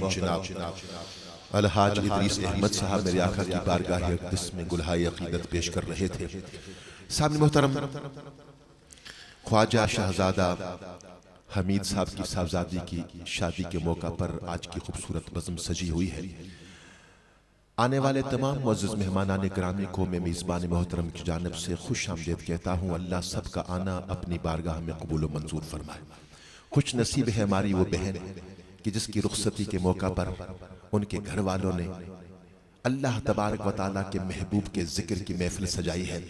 محترم جناب الحاج ادریس احمد صاحب میرے آقا کی بارگاہ اقدس میں گلہائے عقیدت پیش کر رہے تھے۔ سامنے محترم خواجہ شہزادہ حمید صاحب کی صاحبزادی کی شادی کے موقع پر آج کی خوبصورت بزم سجی ہوئی ہے۔ آنے والے تمام معزز مہمانان گرامی کو میں میزبان محترم کی جانب سے خوش آمدید کہتا ہوں اللہ سب کا آنا اپنی بارگاہ میں قبول و منظور فرمائے۔ خوش نصیب ہے ہماری وہ بہن کہ جس کی رخصتی کے موقع پر ان کے گھر والوں نے اللہ تبارک و تعالیٰ کے محبوب کے ذکر کی محفل سجائی ہے۔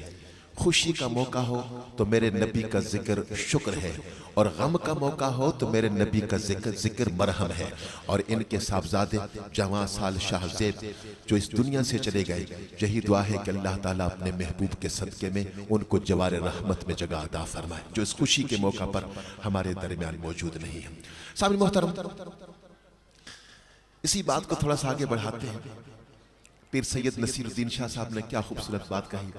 خوشی کا موقع ہو تو میرے نبی کا ذکر شکر ہے اور غم کا موقع ہو تو میرے نبی کا ذکر ذکر مرہم ہے اور ان کے صاحبزادے جوان سال شاہ زید جو اس دنیا سے چلے گئے، یہی دعا ہے کہ اللہ تعالیٰ اپنے محبوب کے صدقے میں ان کو جوار رحمت میں جگہ عطا فرمائے، جو اس خوشی کے موقع پر ہمارے درمیان موجود نہیں ہے سامنے محترم، اسی بات کو تھوڑا سا آگے بڑھاتے ہیں۔ پیر سید نصیر الدین شاہ صاحب نے کیا خوبصورت بات کہی۔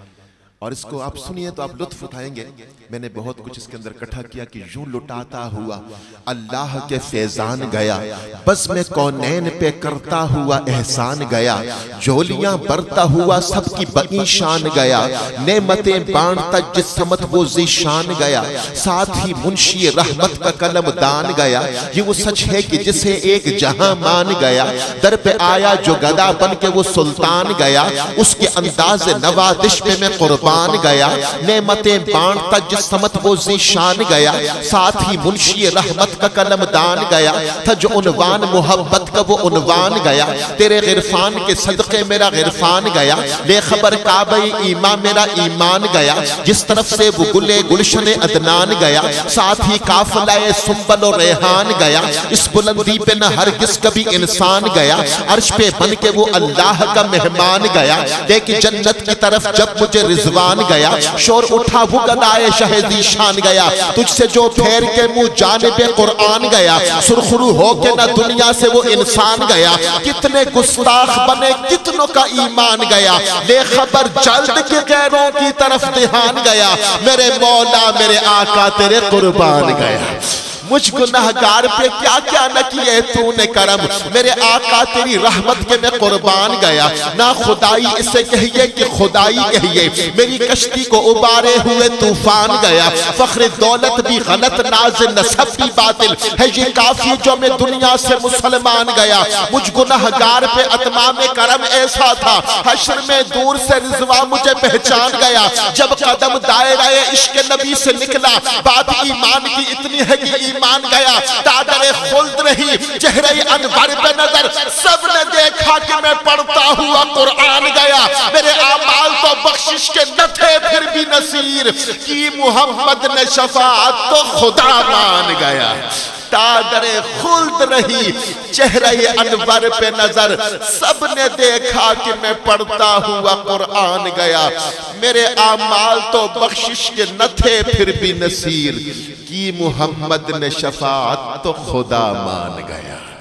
اور اس کو آپ سنیے تو آپ لطف اٹھائیں گے۔ میں نے بہت کچھ اس کے اندر کٹھا کیا کہ یوں لٹاتا ہوا اللہ کے فیضان گیا۔ بس میں کونین پہ کرتا ہوا احسان گیا۔ جولیاں برتا ہوا سب کی بئی شان گیا۔ نعمتیں بانٹتا جس سمت وہ زیشان گیا۔ ساتھ ہی منشی رحمت کا کلم دان گیا۔ یہ وہ سچ ہے کہ جسے ایک جہاں مان گیا۔ در پہ آیا جو گدا بن کے وہ سلطان گیا۔ اس کے انداز نوادش پہ میں قربان قربان گیا، نعمتیں بانٹتا جس سمت وہ زیشان گیا ساتھ ہی منشی رحمت کا کلم دان گیا، تھا جو عنوان محبت کا وہ عنوان گیا، تیرے غرفان کے صدقے میرا غرفان گیا لے خبر کعبہ ایمان میرا ایمان گیا، جس طرف سے وہ گلے گلشن ادنان گیا ساتھ ہی کافلہ سنبل و ریحان گیا، اس بلندی پہ نہ ہرگز کبھی انسان گیا، عرش پہ بن کے وہ اللہ کا مہمان گیا لیکن جنت کی طرف جب مجھے رضوان زبان گیا، شور اٹھا وہ گدائے شہدی شان گیا۔ تجھ سے جو پھیر کے منہ جانب قرآن گیا، سرخرو ہو کے نہ دنیا سے وہ انسان گیا۔ کتنے گستاخ بنے، کتنوں کا ایمان گیا۔ لے خبر جلد کے غیروں کی طرف دہان گیا۔ میرے مولا، میرے آقا، تیرے قربان گیا۔ مجھ گناہگار پہ کیا کیا نہ کیے تو نے کرم۔ میرے آقا تیری رحمت کے میں قربان گیا۔ نہ خدائی اسے کہیے کہ خدائی کہیے۔ میری کشتی کو ابارے ہوئے توفان گیا۔ فخر دولت بھی غلط، ناز نصب بھی باطل۔ ہے یہ کافی جو میں دنیا سے مسلمان گیا۔ مجھ گناہگار پہ اتمام کرم ایسا تھا۔ حشر میں دور سے رضوا مجھے پہچان گیا۔ جب قدم دائرہ عشق نبی سے نکلا، بات ایمان کی اتنی ہے کہ ایمان گیا، دادر خلد رہی چہرہ انور پہ نظر، سب نے دیکھا کہ میں پڑھتا ہوا قرآن گیا۔ میرے آمال تو بخشش کے نہ تھے پھر بھی نصیر۔ کی محمد نے شفاعت تو خدا مان گیا۔ چادر خلد رہی، چہرہ انور پہ نظر، سب نے دیکھا کہ میں پڑھتا ہوا قرآن گیا۔ میرے آمال تو بخشش کے نہ تھے، پھر بھی نصیر۔ کی محمد نے شفاعت تو خدا مان گیا۔